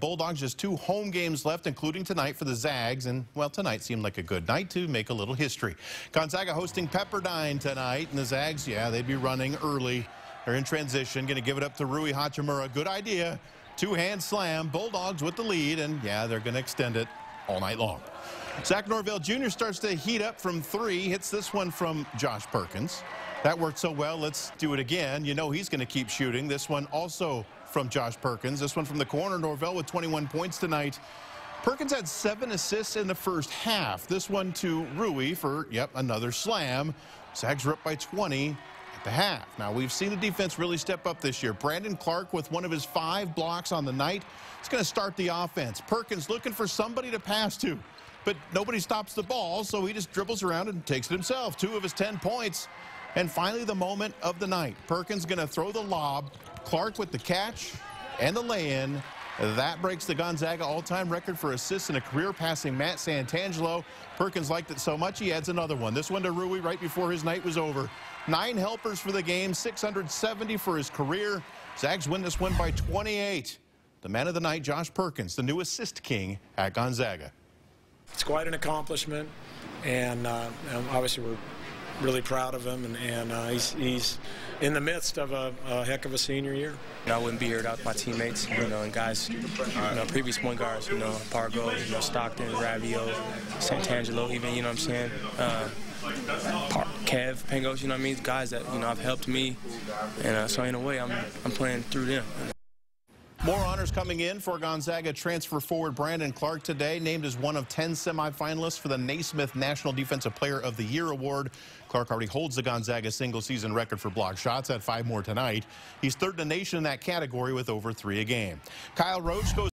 Bulldogs just two home games left, including tonight for the Zags. And, well, tonight seemed like a good night to make a little history. Gonzaga hosting Pepperdine tonight. And the Zags, yeah, they'd be running early. They're in transition. Going to give it up to Rui Hachimura. Good idea. Two-hand slam. Bulldogs with the lead. And, yeah, they're going to extend it all night long. Zach Norvell Jr. starts to heat up from three. Hits this one from Josh Perkins. That worked so well. Let's do it again. You know he's going to keep shooting. This one also from Josh Perkins. This one from the corner. Norvell with 21 points tonight. Perkins had seven assists in the first half. This one to Rui for, yep, another slam. Zags are up by 20 at the half. Now, we've seen the defense really step up this year. Brandon Clarke with one of his five blocks on the night. It's going to start the offense. Perkins looking for somebody to pass to, but nobody stops the ball, so he just dribbles around and takes it himself. Two of his 10 points. And finally, the moment of the night. Perkins going to throw the lob. Clarke with the catch and the lay-in. That breaks the Gonzaga all-time record for assists in a career, passing Matt Santangelo. Perkins liked it so much, he adds another one. This one to Rui right before his night was over. Nine helpers for the game, 670 for his career. Zags win this one by 28. The man of the night, Josh Perkins, the new assist king at Gonzaga. It's quite an accomplishment, and uh, obviously we're really proud of him, and, and uh, he's, he's in the midst of a, a, heck of a senior year. I wouldn't be here without my teammates, you know, and guys, you know, previous point guards, you know, Pargo, you know, Stockton, Raivio, Santangelo, even, you know what I'm saying? Uh, Kev, Pangos, you know what I mean? Guys that, you know, have helped me, and uh, so in a way, I'm, I'm playing through them. More honors coming in for Gonzaga transfer forward Brandon Clarke today, named as one of 10 semifinalists for the Naismith National Defensive Player of the Year award. Clarke already holds the Gonzaga single-season record for block shots at five more tonight. He's third in the nation in that category with over three a game. Kyle Roach goes